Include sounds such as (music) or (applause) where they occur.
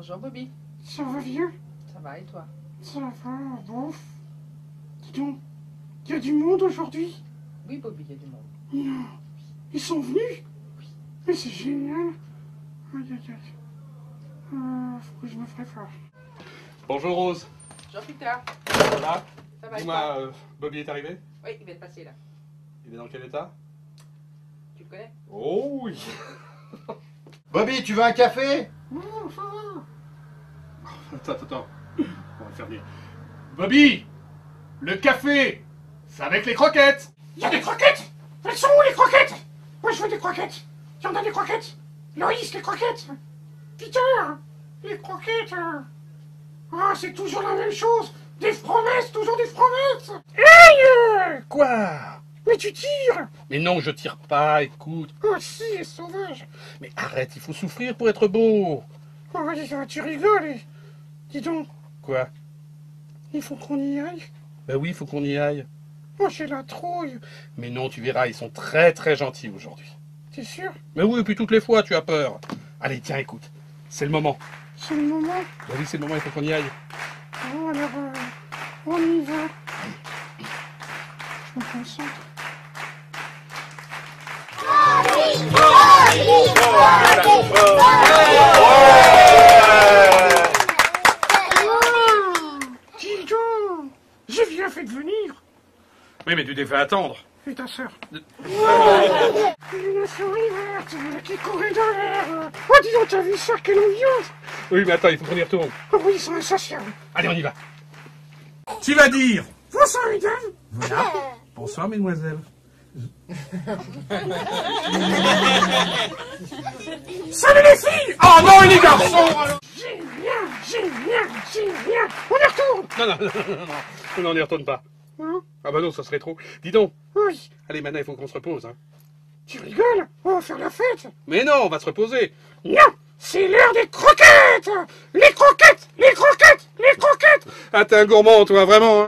Bonjour Bobby. Ça va bien? Ça va et toi? Ça va, bon. Dis donc, il y a du monde aujourd'hui? Oui Bobby, il y a du monde. Non. Ils sont venus? Mais c'est génial. Aïe aïe aïe. Euh, faut que je me prépare. Bonjour Rose. Bonjour Peter. Voilà. Ça va Dis-moi, euh, Bobby est arrivé? Oui, il vient de passer là. Il est dans quel état? Tu le connais? Oh oui (laughs) Bobby, tu veux un café? ça va. Attends, attends, attends. On va le faire venir. Bobby Le café C'est avec les croquettes Il y a des croquettes? Elles sont où les croquettes? Moi je veux des croquettes. Il y en a des croquettes? Loïs, les croquettes. Peter, les croquettes. Ah, c'est toujours la même chose. Des promesses, toujours des promesses. Aïe Quoi? Mais tu tires Mais non, je tire pas, écoute. Oh si, sauvage Mais arrête, il faut souffrir pour être beau. Oh, tu rigoles. Dis donc, Quoi? Il faut qu'on y aille. Bah oui, il faut qu'on y aille. Moi j'ai la trouille. Mais non, tu verras, ils sont très très gentils aujourd'hui. T'es sûr? Mais oui, et puis toutes les fois, tu as peur. Allez, tiens, écoute. C'est le moment. C'est le moment. Bah oui, c'est le moment, il faut qu'on y aille. Bon, alors, euh, on y va. Je me concentre. Fait de venir. Oui, mais tu t'es fait attendre. Et ta sœur Une souris verte qui courait dans l'air. Oh, dis donc, t'as vu ça Quelle ambiance Oui, mais attends, il faut qu'on y retourne. Oh oui, ils sont insatiables. Allez, on y va. Tu vas dire Bonsoir, mesdames. Voilà. Bonsoir, mesdemoiselles. Salut les filles Oh non, les garçons Génial, génial, génial On y retourne Non, non, non, non, non, non, non, on n'y retourne pas. Hein Ah bah non, ça serait trop. Dis donc. Oui, Allez, maintenant, il faut qu'on se repose. Hein. tu rigoles? On va faire la fête Mais non, on va se reposer. Non C'est l'heure des croquettes Les croquettes Les croquettes Les croquettes Ah, t'es un gourmand, toi, vraiment. hein.